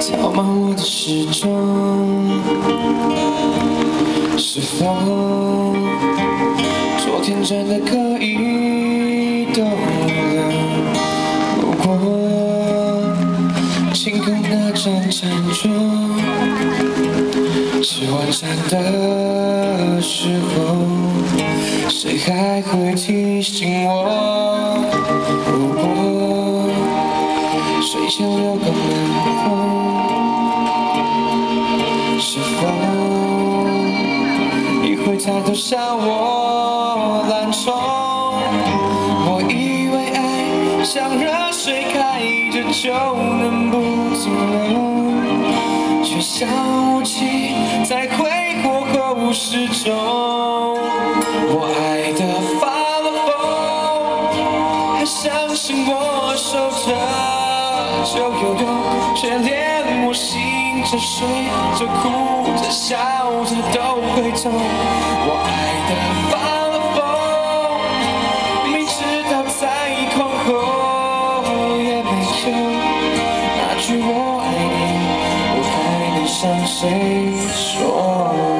跳满我的时钟，是否昨天真的可以逗留？如果清空那张餐桌，吃晚餐的时候，谁还会提醒我？如果睡前留个门缝。抬头向我懒虫？我以为爱像热水开着就能不停留，却像雾气在挥霍后失踪。我爱的发了疯，还相信我守着就有用，却连着、睡着、哭着、笑着都会痛。我爱的发了疯，明知道再恐后也没救。那句我爱你，我还能向谁说？